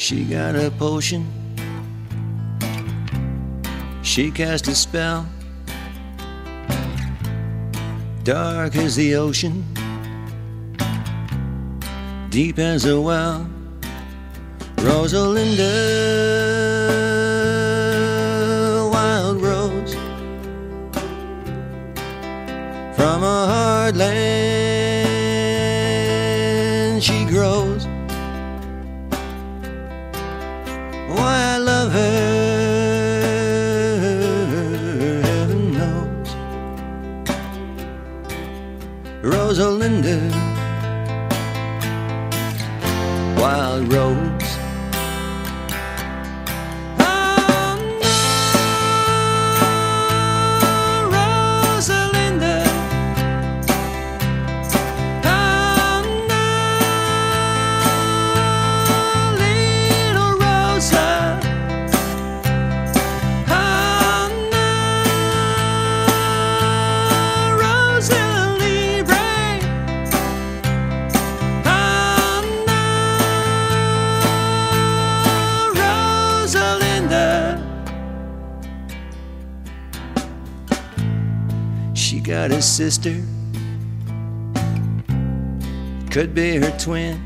She got a potion. She cast a spell. Dark as the ocean. Deep as a well. Rosalinda, wild rose from a hard land Why I love her, heaven knows. Rosalinda, wild rose. She got a sister, could be her twin.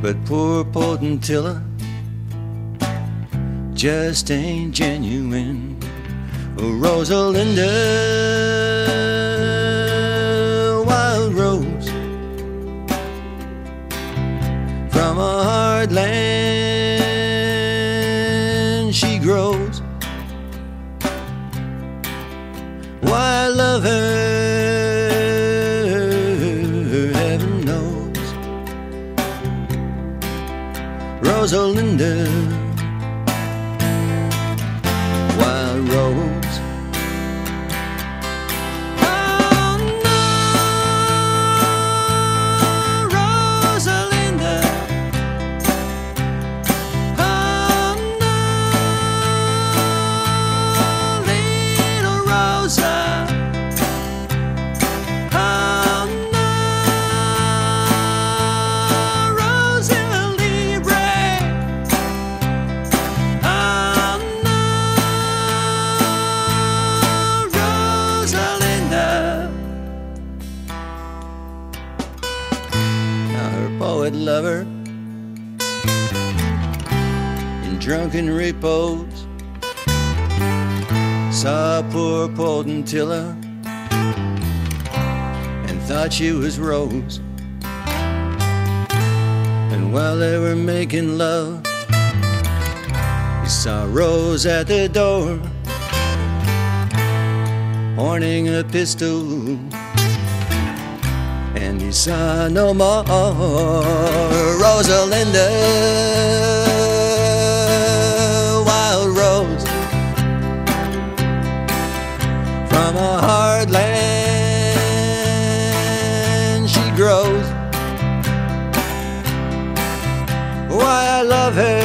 But poor Potentilla just ain't genuine. Oh, Rosalinda, wild rose from a hard land Rosalinda, poet lover in drunken repose saw poor Potentilla and thought she was Rose. And while they were making love, he saw Rose at the door, horning a pistol and he saw no more Rosalinda, wild rose from a hard land she grows. Why I love her,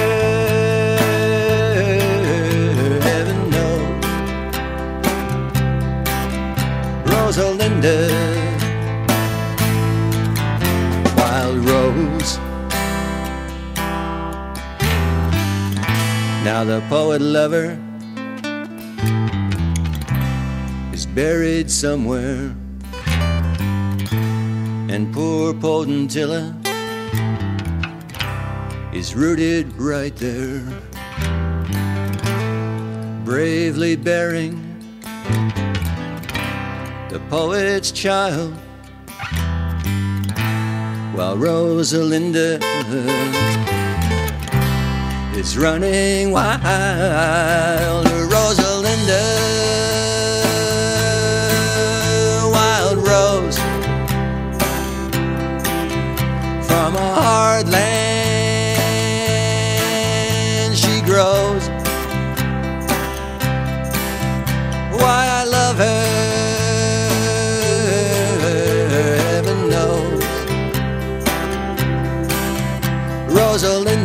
Now the poet lover is buried somewhere, and poor Potentilla is rooted right there, bravely bearing the poet's child while Rosalinda is running wild. Rosalinda, wild rose from a hard land, she grows. Why I love her. Rosalinda